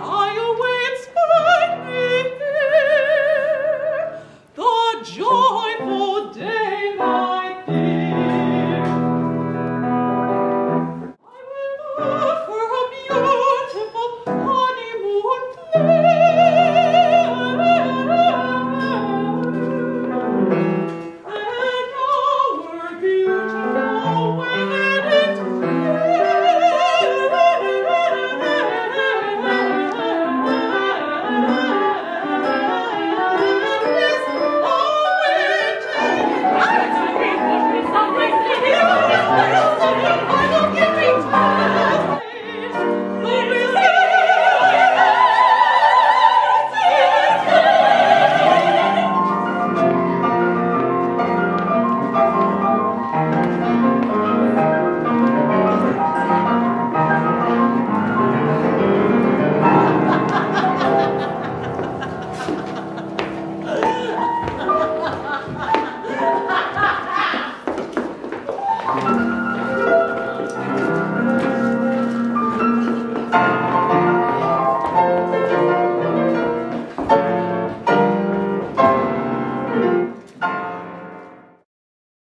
oh